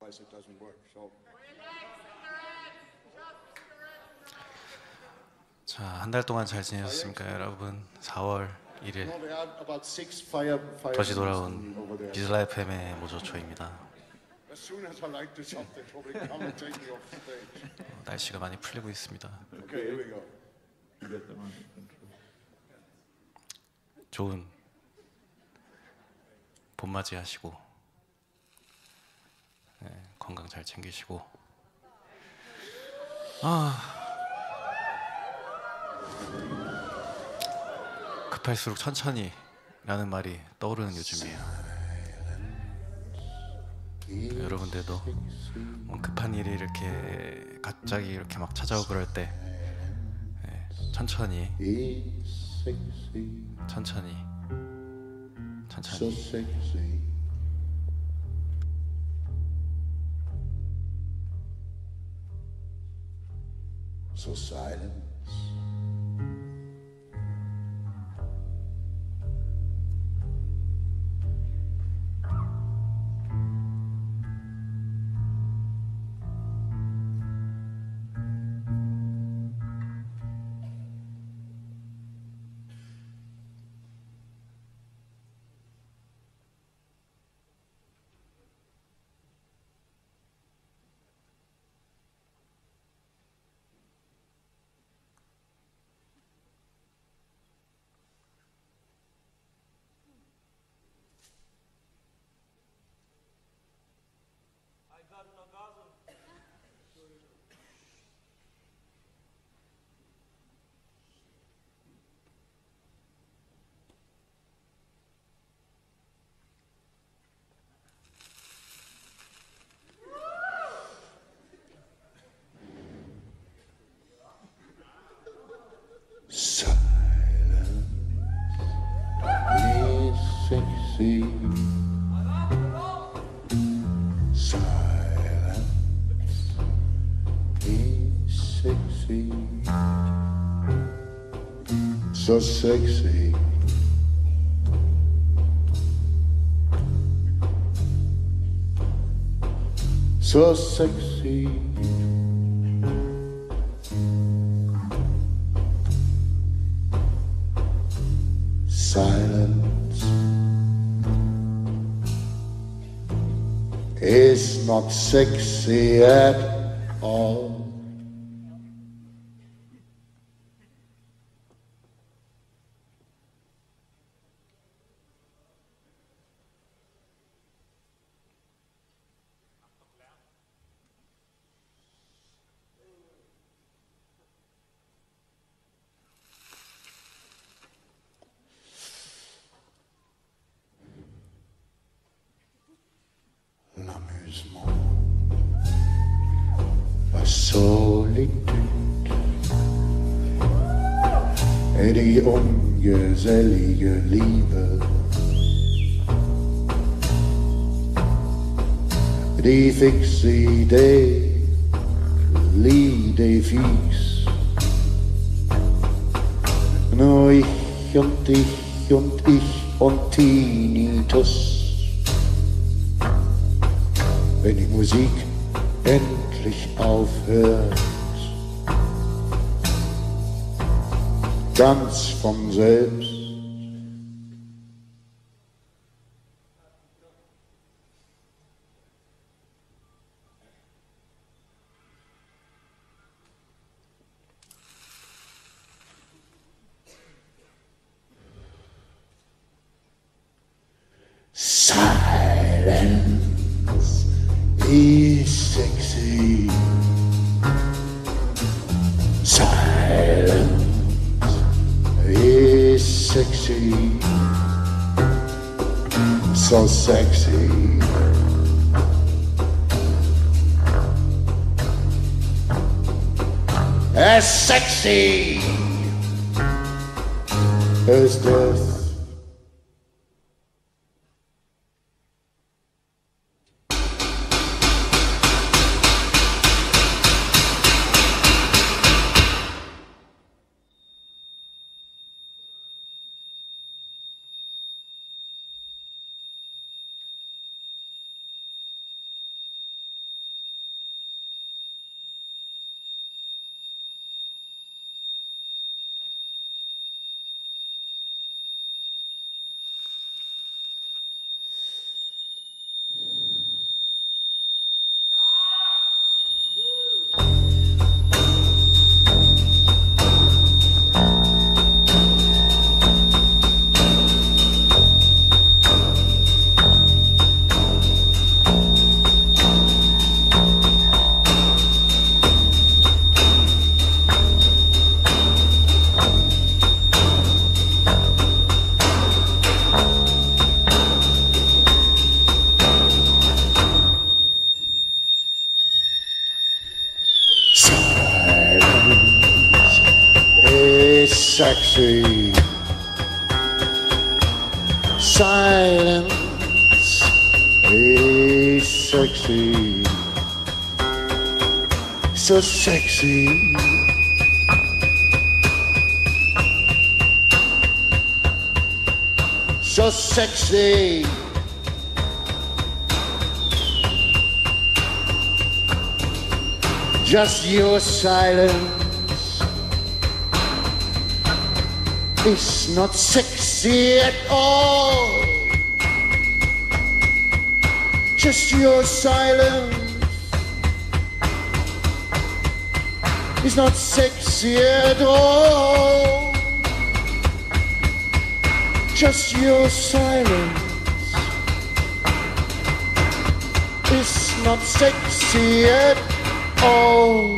It doesn't work. So 자, 한 달 동안 잘 지내셨습니까, 여러분? 4월 1일 no, there are about six fire fire 다시 돌아온 FM의 모조초입니다. 어, 날씨가 많이 풀리고 있습니다. 좋은 봄맞이 하시고 네, 건강 잘 챙기시고. 아. 급할수록 천천히 라는 말이 떠오르는 요즘이에요. 여러분들도 뭐 급한 일이 이렇게 갑자기 이렇게 막 찾아오고 그럴 때 네, 천천히 천천히 천천히 so silent. So sexy. So sexy. Silence is not sexy at et die ungesellige Liebe. Die fixe Idee, l'idée fixe. Nur ich und ich und ich und Tinnitus. wenn die Musik endlich aufhört. Ganz von selbst. Sexy. Just your silence is not sexy at all. Just your silence is not sexy at all. Just your silence is not sexy at all.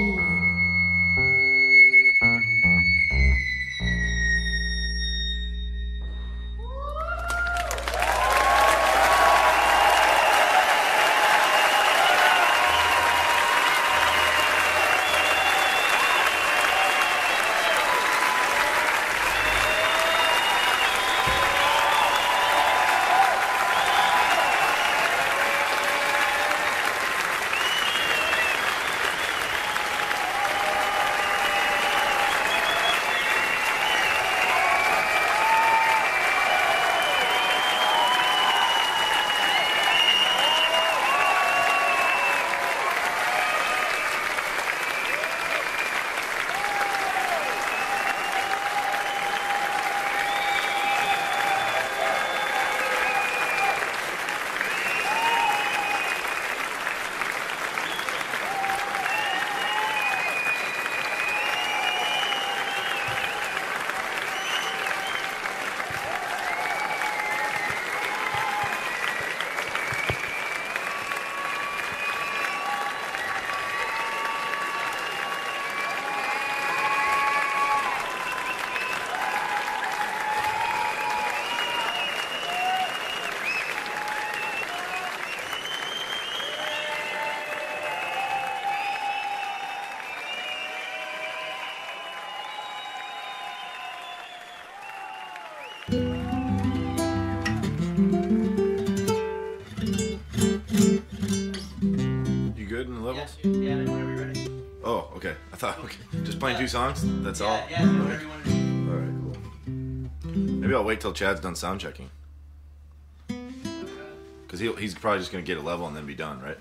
Two songs. That's all. Yeah, yeah, whatever you want to do. All right, cool. Maybe I'll wait till Chad's done sound checking. Cause he'll, he's probably just gonna get a level and then be done, right?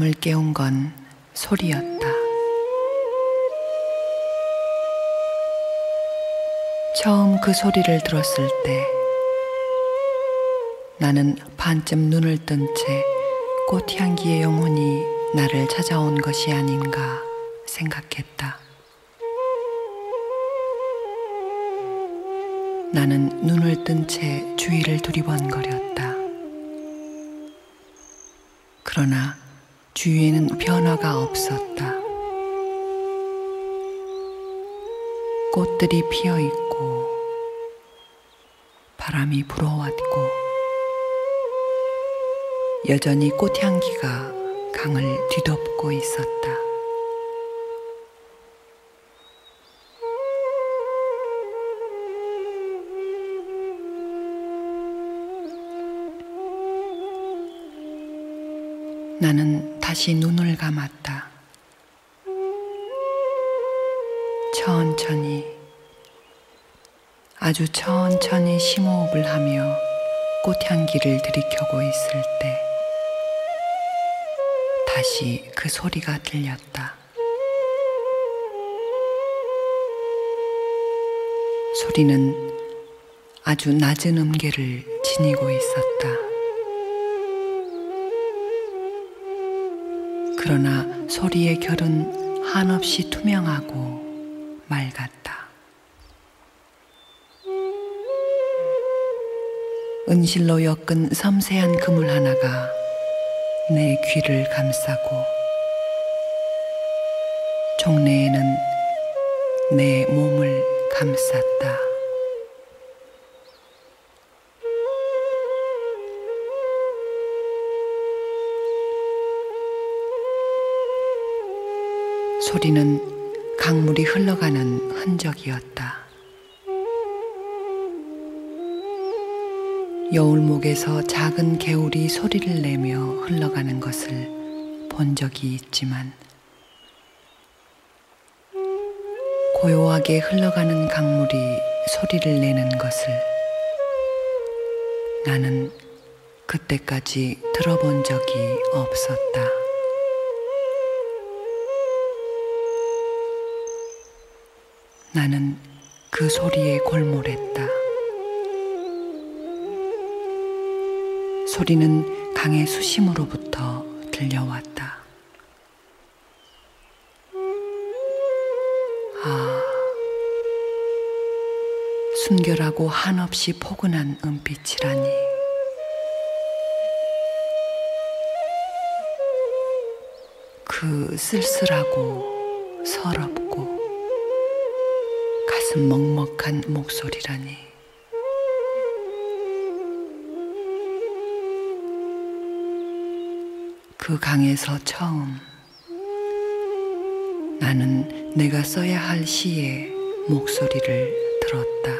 잠을 깨운 건 소리였다. 처음 그 소리를 들었을 때 나는 반쯤 눈을 뜬 채 꽃향기의 영혼이 나를 찾아온 것이 아닌가 생각했다. 나는 눈을 뜬 채 주위를 두리번거렸다. 그러나 주위에는 변화가 없었다. 꽃들이 피어 있고 바람이 불어왔고 여전히 꽃향기가 강을 뒤덮고 있었다. 나는 다시 눈을 감았다. 천천히, 아주 천천히 심호흡을 하며 꽃향기를 들이켜고 있을 때 다시 그 소리가 들렸다. 소리는 아주 낮은 음계를 지니고 있었다. 소리의 결은 한없이 투명하고 맑았다. 은실로 엮은 섬세한 그물 하나가 내 귀를 감싸고 종래에는 내 몸을 감쌌다. 소리는 강물이 흘러가는 흔적이었다. 여울목에서 작은 개울이 소리를 내며 흘러가는 것을 본 적이 있지만 고요하게 흘러가는 강물이 소리를 내는 것을 나는 그때까지 들어본 적이 없었다. 나는 그 소리에 골몰했다. 소리는 강의 수심으로부터 들려왔다. 아, 순결하고 한없이 포근한 은빛이라니. 그 쓸쓸하고 서럽고 가슴 먹먹한 목소리라니. 그 강에서 처음 나는 내가 써야 할 시의 목소리를 들었다.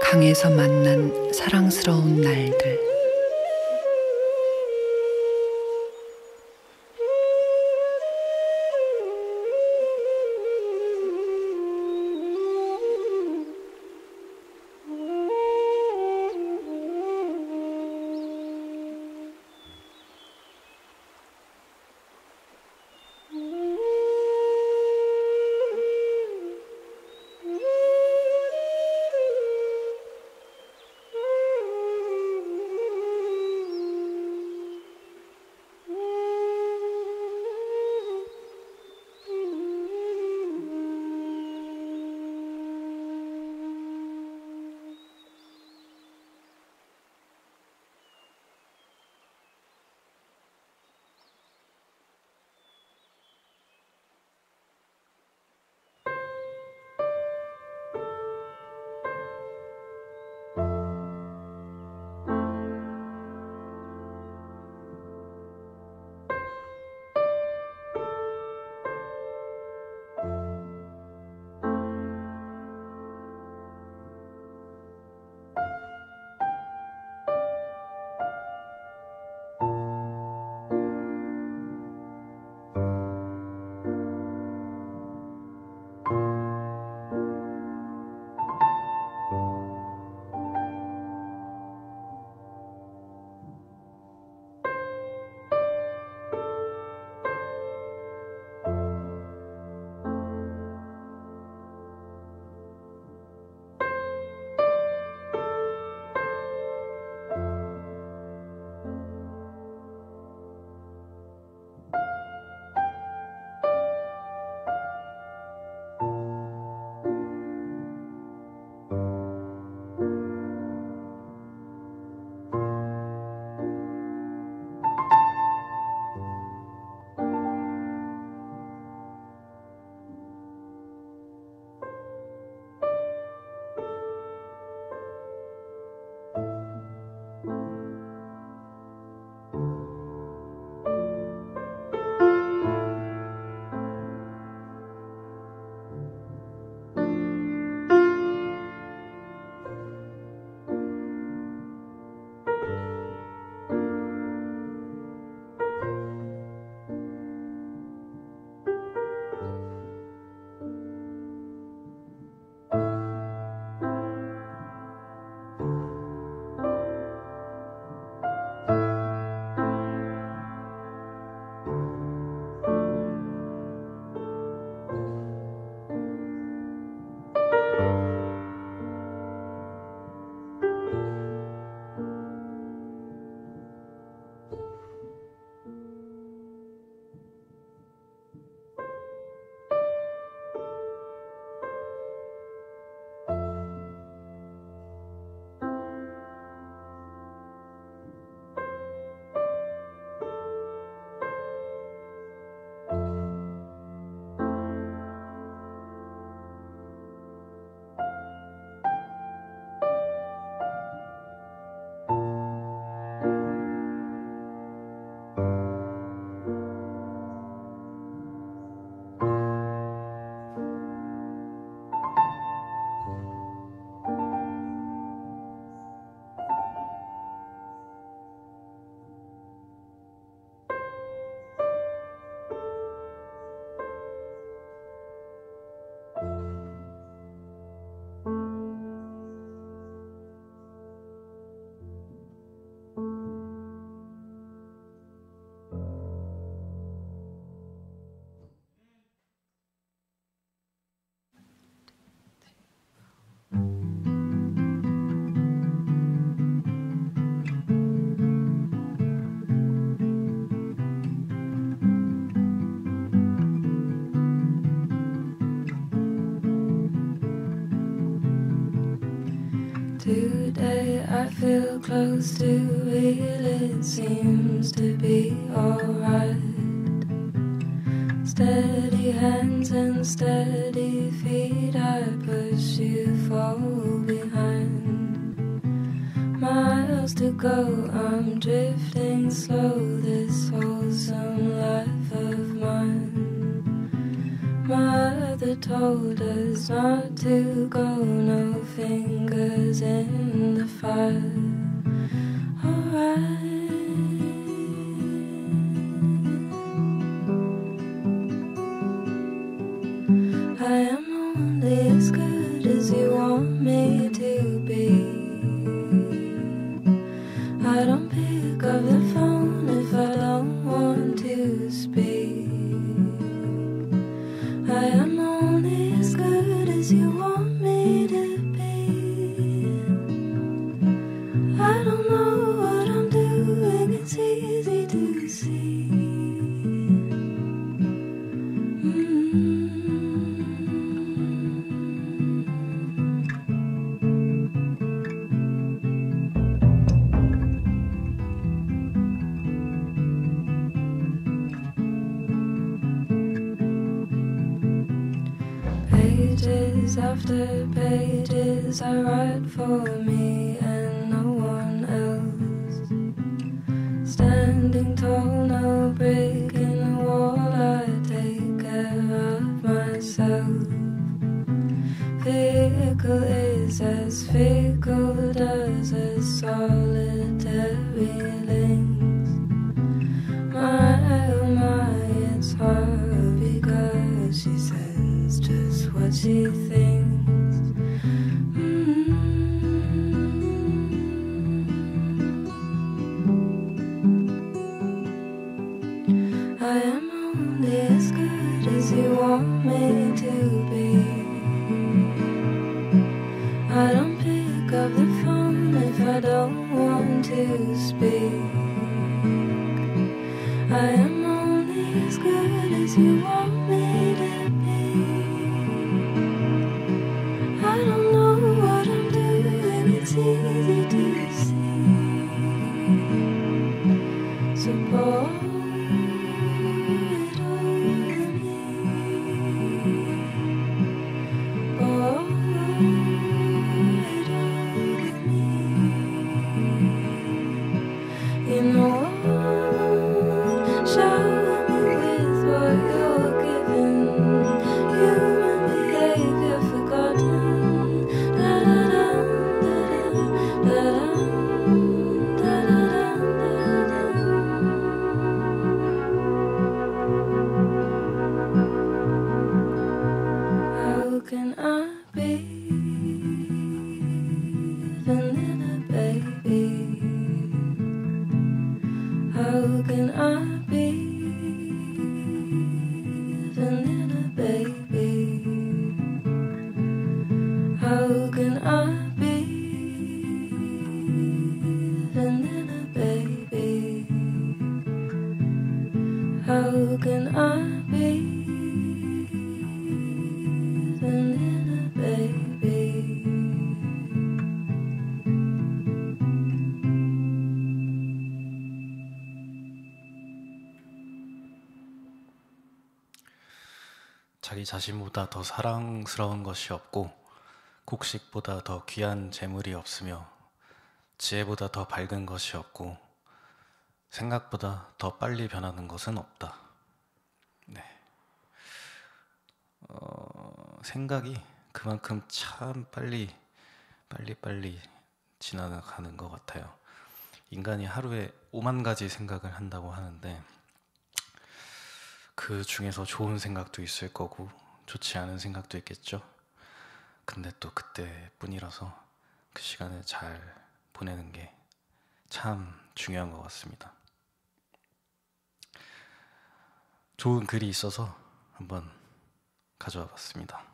강에서 만난 사랑스러운 날들. I feel close to real. It seems to be alright. Steady hands and steady feet, I push you fall behind. Miles to go, I'm 자신보다 더 사랑스러운 것이 없고 곡식보다 더 귀한 재물이 없으며 지혜보다 더 밝은 것이 없고 생각보다 더 빨리 변하는 것은 없다. 네. 어, 생각이 그만큼 참 빨리 빨리 빨리 지나가는 것 같아요. 인간이 하루에 5만 가지 생각을 한다고 하는데 그 중에서 좋은 생각도 있을 거고 좋지 않은 생각도 있겠죠. 근데 또 그때뿐이라서 그 시간을 잘 보내는 게 참 중요한 것 같습니다. 좋은 글이 있어서 한번 가져와 봤습니다.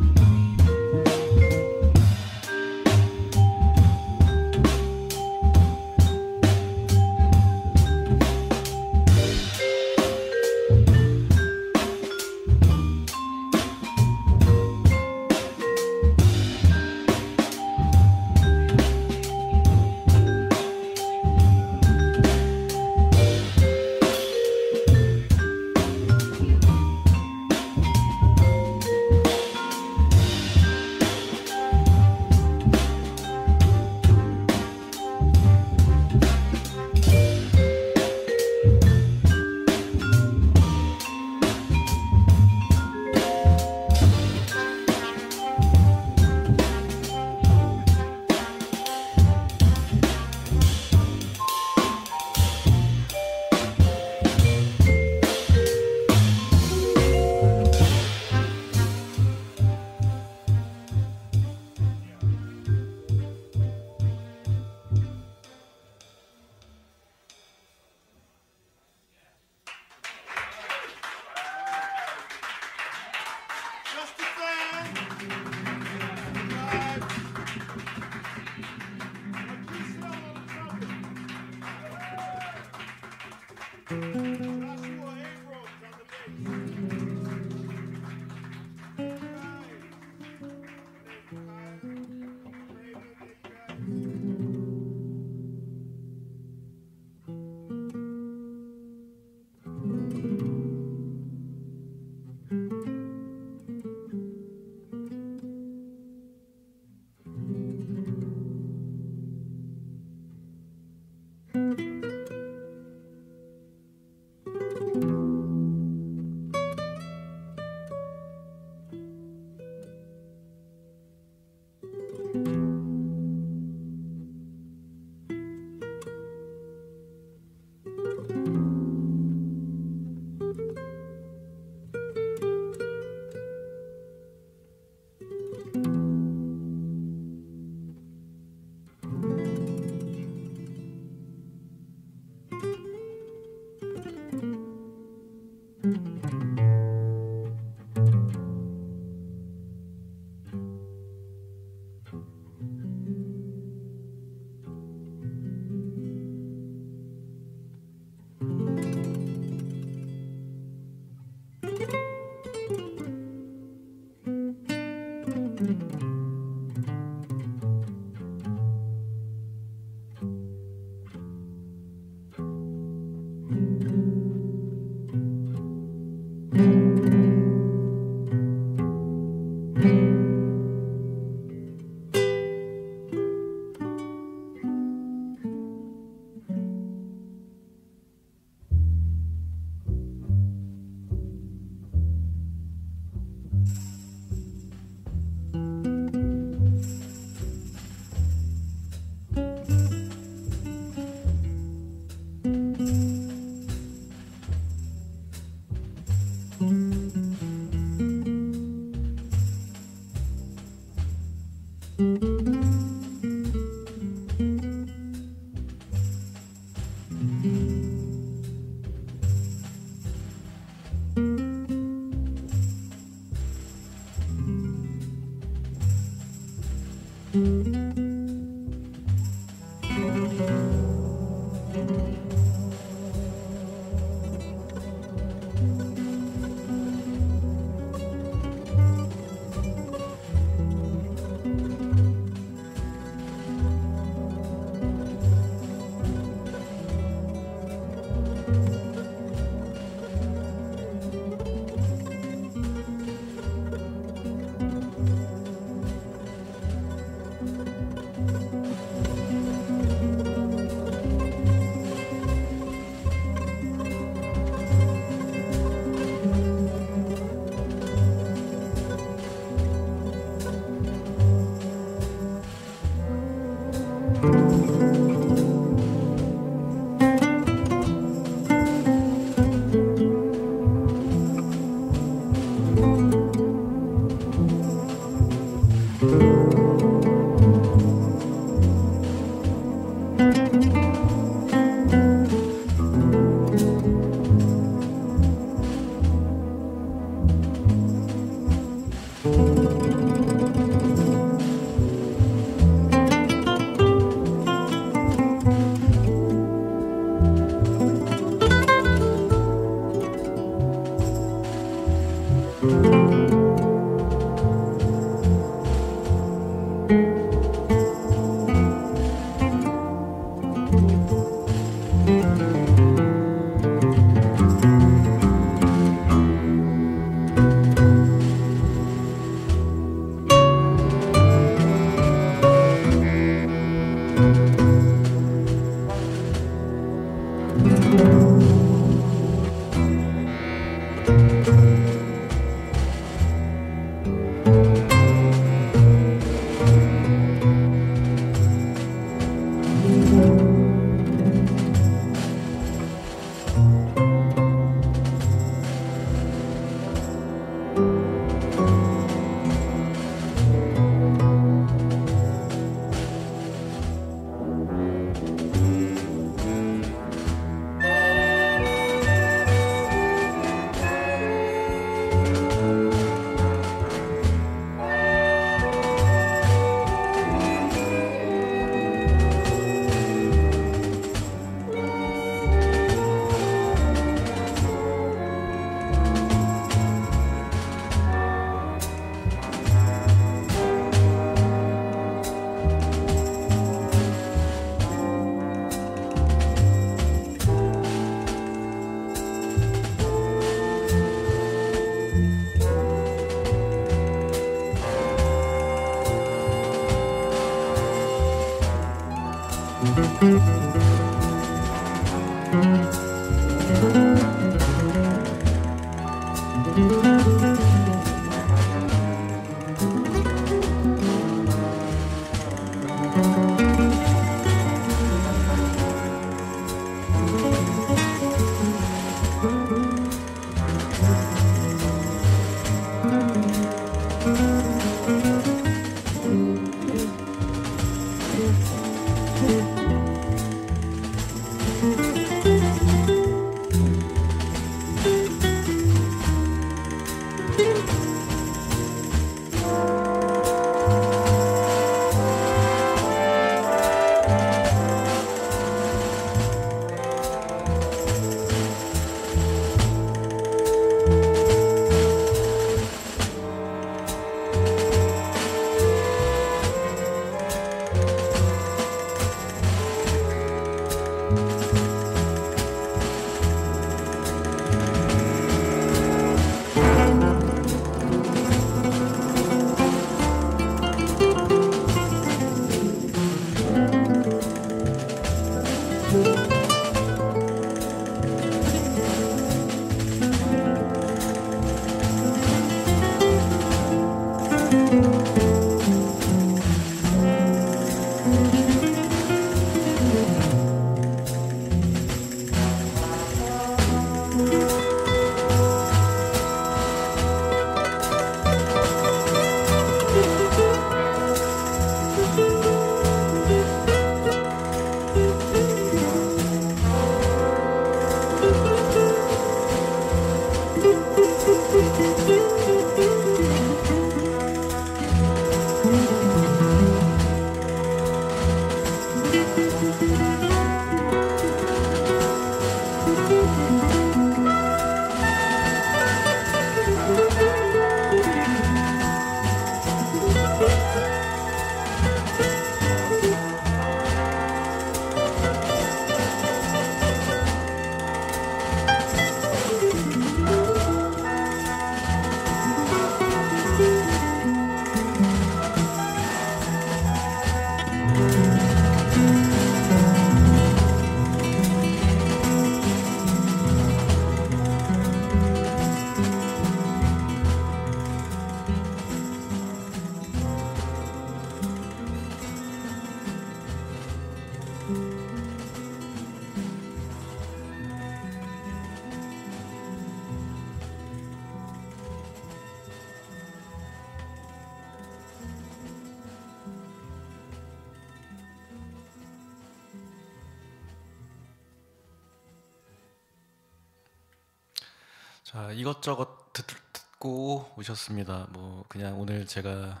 이것저것 듣, 듣고 오셨습니다. 뭐 그냥 오늘 제가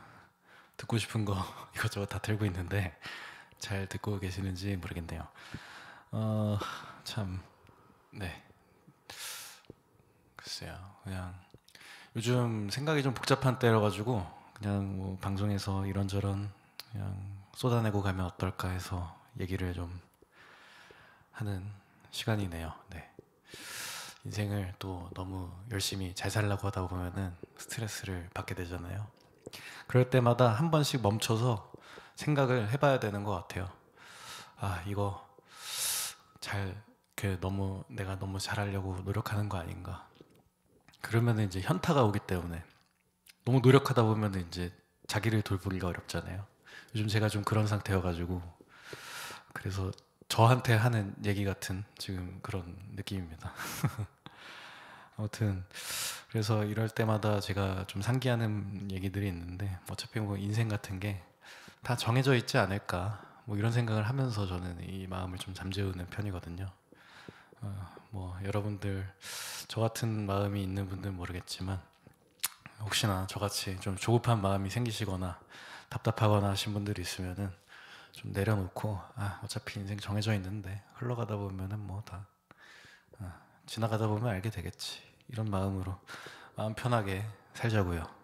듣고 싶은 거 이것저것 다 들고 있는데 잘 듣고 계시는지 모르겠네요. 어 참 네. 글쎄요, 그냥 요즘 생각이 좀 복잡한 때라 가지고 그냥 뭐 방송에서 이런저런 그냥 쏟아내고 가면 어떨까 해서 얘기를 좀 하는 시간이네요. 네. 인생을 또 너무 열심히 잘 살려고 하다 보면은 스트레스를 받게 되잖아요. 그럴 때마다 한 번씩 멈춰서 생각을 해봐야 되는 것 같아요. 아 이거 잘 그 너무 내가 너무 잘하려고 노력하는 거 아닌가. 그러면 이제 현타가 오기 때문에 너무 노력하다 보면 이제 자기를 돌보기가 어렵잖아요. 요즘 제가 좀 그런 상태여가지고 그래서 저한테 하는 얘기 같은 지금 그런 느낌입니다. 아무튼 그래서 이럴 때마다 제가 좀 상기하는 얘기들이 있는데 어차피 뭐 인생 같은 게 다 정해져 있지 않을까 뭐 이런 생각을 하면서 저는 이 마음을 좀 잠재우는 편이거든요. 어, 뭐 여러분들 저 같은 마음이 있는 분들은 모르겠지만 혹시나 저같이 좀 조급한 마음이 생기시거나 답답하거나 하신 분들이 있으면은 좀 내려놓고 아 어차피 인생 정해져 있는데 흘러가다 보면은 뭐다 어, 지나가다 보면 알게 되겠지 이런 마음으로 마음 편하게 살자고요.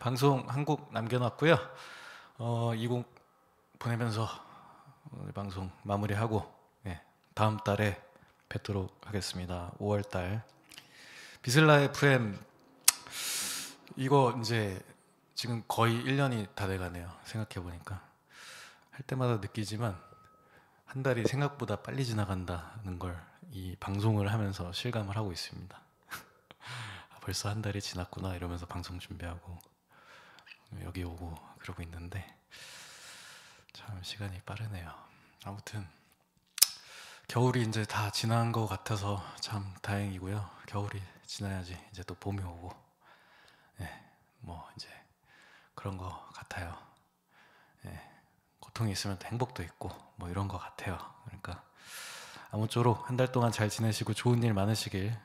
방송 한 곡 남겨놨고요. 어, 이 곡 보내면서 오늘 방송 마무리하고 예, 다음 달에 뵙도록 하겠습니다. 5월 달 비슬라 FM 이거 이제 지금 거의 1년이 다 돼가네요. 생각해 보니까 할 때마다 느끼지만 한 달이 생각보다 빨리 지나간다는 걸 이 방송을 하면서 실감을 하고 있습니다. 아, 벌써 한 달이 지났구나 이러면서 방송 준비하고 여기 오고 그러고 있는데 참 시간이 빠르네요. 아무튼 겨울이 이제 다 지난 것 같아서 참 다행이고요. 겨울이 지나야지 이제 또 봄이 오고, 예, 뭐 이제 그런 것 같아요. 예, 고통이 있으면 또 행복도 있고 뭐 이런 것 같아요. 그러니까 아무쪼록 한 달 동안 잘 지내시고 좋은 일 많으시길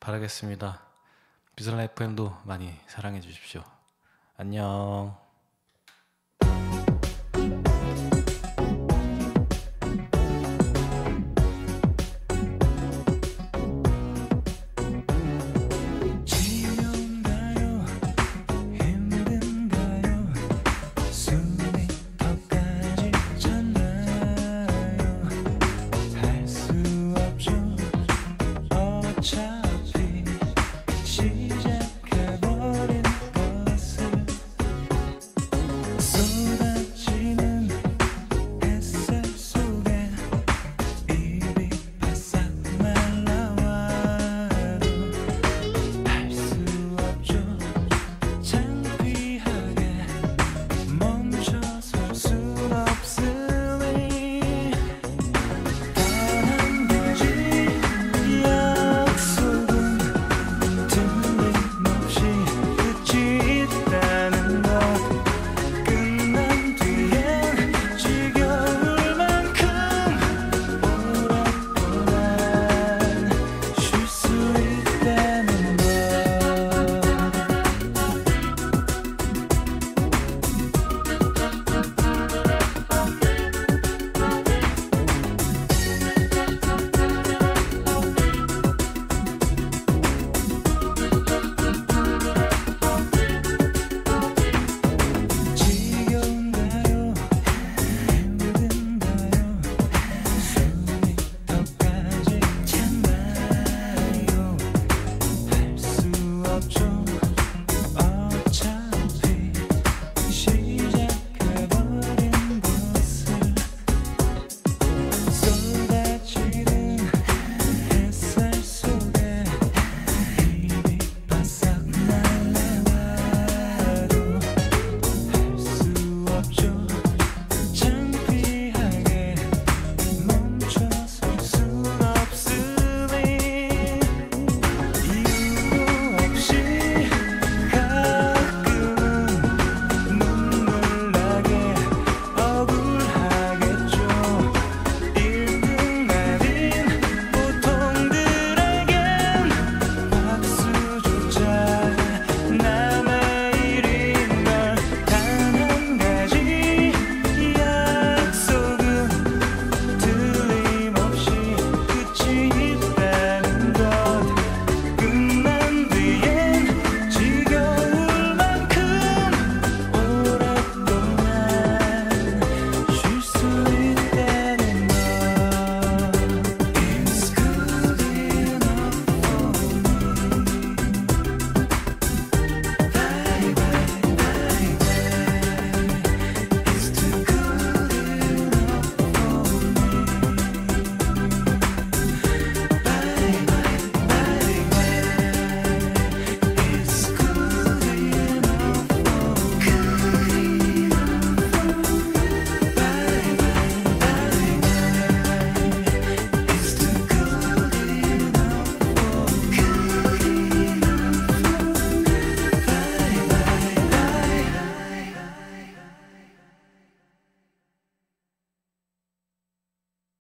바라겠습니다. 비슬라 FM도 많이 사랑해 주십시오. 안녕.